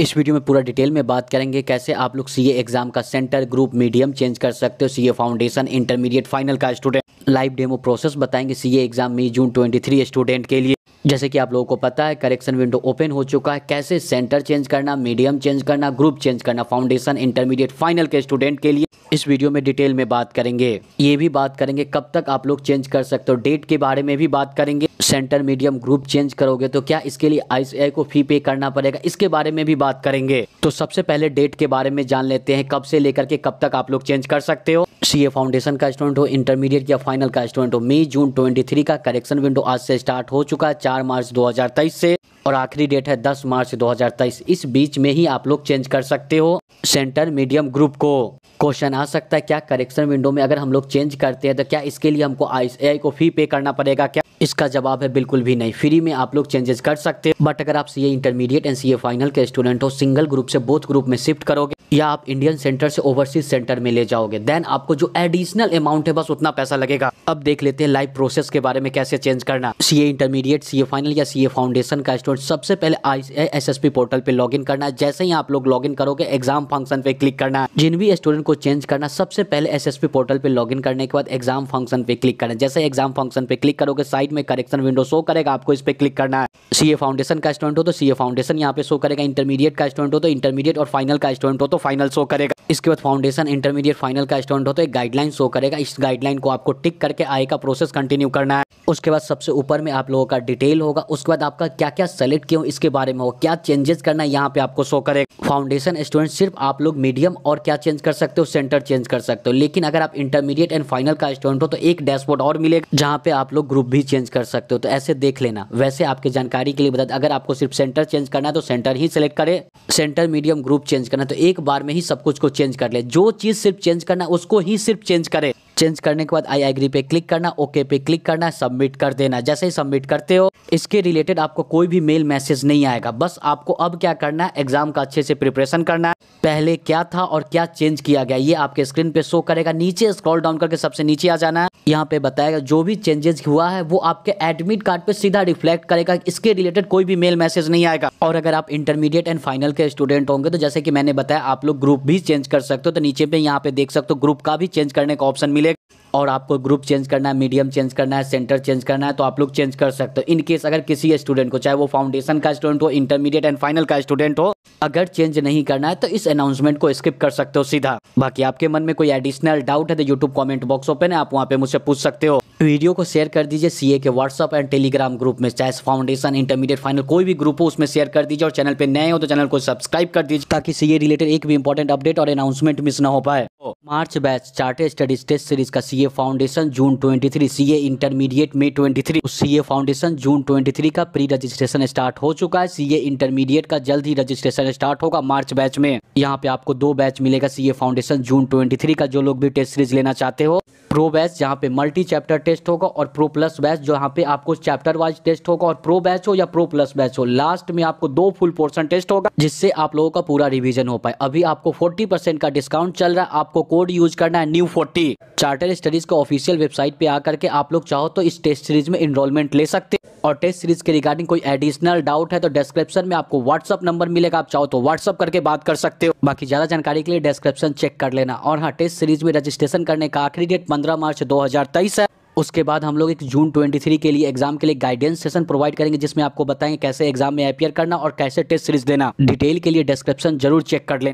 इस वीडियो में पूरा डिटेल में बात करेंगे कैसे आप लोग सीए एग्ज़ाम का सेंटर ग्रुप मीडियम चेंज कर सकते हो। सीए फाउंडेशन इंटरमीडिएट फाइनल का स्टूडेंट लाइव डेमो प्रोसेस बताएँगे सीए एग्ज़ाम में जून 23 स्टूडेंट के लिए। जैसे कि आप लोगों को पता है करेक्शन विंडो ओपन हो चुका है। कैसे सेंटर चेंज करना मीडियम चेंज करना ग्रुप चेंज करना फाउंडेशन इंटरमीडिएट फाइनल के स्टूडेंट के लिए। इस वीडियो में डिटेल में बात करेंगे। ये भी बात करेंगे कब तक आप लोग चेंज कर सकते हो। डेट के बारे में भी बात करेंगे। सेंटर मीडियम ग्रुप चेंज करोगे तो क्या इसके लिए आई को फ़ी पे करना पड़ेगा? इसके बारे में भी बात करेंगे। तो सबसे पहले डेट के बारे में जान लेते हैं, कब से लेकर के कब तक आप लोग चेंज कर सकते हो। CA फाउंडेशन का स्टूडेंट हो, इंटरमीडिएट या फाइनल का स्टूडेंट हो, मई, जून 23 का करेक्शन विंडो आज से स्टार्ट हो चुका है, चार मार्च 2023 से। और आखिरी डेट है 10 मार्च 2023 इस बीच में ही आप लोग चेंज कर सकते हो सेंटर मीडियम ग्रुप को। क्वेश्चन आ सकता है, क्या करेक्शन विंडो में अगर हम लोग चेंज करते हैं तो क्या इसके लिए हमको आई को फ़ी पे करना पड़ेगा? क्या? इसका जवाब है बिल्कुल भी नहीं। फ्री में आप लोग चेंजेस कर सकते हैं, बट अगर आप C intermediate and CA final के स्टूडेंट हो सिंगल ग्रुप से बोथ ग्रुप में शिफ्ट करोगे या आप इंडियन सेंटर से ओवरसीज सेंटर में ले जाओगे देन आपको जो एडिशनल अमाउंट है, बस उतना पैसा लगेगा। अब देख लेते हैं लाइव प्रोसेस के बारे में कैसे चेंज करना। सीए इंटरमीडिएट सी फाइनल या सीए फाउंडेशन का स्टूडेंट सबसे पहले एस एस पी पोर्टल पे लॉग इन करना। है जैसे ही आप लोग लॉग इन करोगे एग्ज़ाम फ़ंक्शन पे क्लिक करना। है जिन भी स्टूडेंट को चेंज करना, सबसे पहले एस एस पी पोर्टल पे लॉग इन करने के बाद एग्ज़ाम फ़ंक्शन पे क्लिक करना। जैसे एग्ज़ाम फ़ंक्शन पे क्लिक करोगे साइड में करेक्शन विंडो शो करेगा, आपको इस पे क्लिक करना है। सी फाउंडेशन का स्टूडेंट हो तो सीए फाउंडेशन यहाँ पे शो करेगा। इंटरमीडिएट का स्टूडेंट हो तो इंटरमीडिएट और फाइनल का स्टूडेंट हो तो फाइनल शो करेगा। इसके बाद फाउंडेशन इंटरमीडिएट फाइनल का स्टूडेंट हो तो एक गाइडलाइन शो करेगा। इस गाइडलाइन को आपको टिक करके आए का प्रोसेस कंटिन्यू करना है। उसके बाद सबसे ऊपर में आप लोगों का डिटेल होगा। उसके बाद आपका क्या क्या सेलेक्ट किया इसके बारे में हो क्या चेंजेस करना है, यहाँ पे आपको शो करेगा। फाउंडेशन स्टूडेंट सिर्फ़ आप लोग मीडियम और क्या चेंज कर सकते हो सेंटर चेंज कर सकते हो। लेकिन अगर आप इंटरमीडिएट एंड फाइनल का स्टूडेंट हो तो एक डैशबोर्ड और मिलेगा, जहाँ पे आप लोग ग्रुप भी चेंज कर सकते हो। तो ऐसे देख लेना। वैसे आपकी जानकारी के लिए बता, अगर आपको सिर्फ़ सेंटर चेंज करना है तो सेंटर ही सिलेक्ट करे। सेंटर मीडियम ग्रुप चेंज करना तो एक बार में ही सब कुछ को चेंज कर ले। जो चीज़ सिर्फ़ चेंज करना है उसको ही सिर्फ़ चेंज करे। चेंज करने के बाद आई एग्री पे क्लिक करना ओके पे क्लिक करना सबमिट कर देना। जैसे ही सबमिट करते हो, इसके रिलेटेड आपको कोई भी मेल मैसेज नहीं आएगा। बस आपको अब क्या करना है? एग्ज़ाम का अच्छे से प्रिपरेशन करना है। पहले क्या था और क्या चेंज किया गया, ये आपके स्क्रीन पे शो करेगा। नीचे स्क्रॉल डाउन करके सबसे नीचे आ जाना है। यहाँ पे बताएगा, जो भी चेंजेस हुआ है, वो आपके एडमिट कार्ड पे सीधा रिफ्लेक्ट करेगा, इसके रिलेटेड कोई भी मेल मैसेज नहीं आएगा। और अगर आप इंटरमीडिएट एंड फाइनल के स्टूडेंट होंगे तो जैसे कि मैंने बताया, आप लोग ग्रुप भी चेंज कर सकते हो तो नीचे पे यहाँ पे देख सकते हो ग्रुप का भी चेंज करने का ऑप्शन मिलेगा। और आपको ग्रुप चेंज करना है मीडियम चेंज करना है सेंटर चेंज करना है तो आप लोग चेंज कर सकते हो। इन केस अगर किसी स्टूडेंट को, चाहे वो फाउंडेशन का स्टूडेंट हो इंटरमीडिएट एंड फाइनल का स्टूडेंट हो, अगर चेंज नहीं करना है तो इस अनाउंसमेंट को स्किप कर सकते हो सीधा। बाकी आपके मन में कोई एडिशनल डाउट है तो यूट्यूब कॉमेंट बॉक्स ओपन है, आप वहाँ पे मुझसे पूछ सकते हो। वीडियो को शेयर कर दीजिए सीए के व्हाट्सअप एंड टेलीग्राम ग्रुप में। चाहे फाउंडेशन इंटरमीडिएट फाइनल कोई भी ग्रुप हो, उसमें शेयर कर दीजिए। और चैनल पे नए हो तो चैनल को सब्सक्राइब कर दीजिए। ताकि सीए रिलेटेड एक भी इंपॉर्टेंट अपडेट और अनाउंसमेंट मिस ना हो पाए। मार्च batch chartered studies test series का सीए फाउंडेशन जून 23 सीए इंटरमीडिएट में 23 सीए फाउंडेशन जून 23 का प्री रजिस्ट्रेशन स्टार्ट हो चुका है। सीए इंटरमीडिएट का जल्द ही रजिस्ट्रेशन स्टार्ट होगा मार्च बैच में। यहाँ पे आपको दो बैच मिलेगा सीए फाउंडेशन जून 23 का। जो लोग भी टेस्ट सीरीज़ लेना चाहते हो प्रो बैच जहाँ पे मल्टी चैप्टर टेस्ट होगा और प्रो प्लस बैच जहाँ पे आपको चैप्टर वाइज टेस्ट होगा और प्रो बैच हो या प्रो प्लस बैच हो लास्ट में आपको दो फुल पोर्शन टेस्ट होगा, जिससे आप लोगों का पूरा रिवीजन हो पाए। अभी आपको 40 परसेंट का डिस्काउंट चल रहा है, आपको कोड यूज़ करना है न्यू 40 चार्टर स्टडीज़ का ऑफिशियल वेबसाइट पे आकर के आप लोग चाहो तो इस टेस्ट सीरीज़ में इनरोलमेंट ले सकते और टेस्ट सीरीज़ के रिगार्डिंग कोई एडिशनल डाउट है तो डिस्क्रिप्शन में आपको व्हाट्सअप नंबर मिलेगा, आप चाहो तो व्हाट्सअप करके बात कर सकते हो। बाकी ज़्यादा जानकारी के लिए डिस्क्रिप्शन चेक कर लेना। और हाँ टेस्ट सीरीज़ में रजिस्ट्रेशन करने का आखिरी डेट मार्च 2023 है। उसके बाद हम लोग एक जून 23 के लिए एग्ज़ाम के लिए गाइडेंस सेशन प्रोवाइड करेंगे, जिसमें आपको बताएँगे कैसे एग्ज़ाम में अपियर करना और कैसे टेस्ट सीरीज़ देना। डिटेल के लिए डिस्क्रिप्शन ज़रूर चेक कर लें।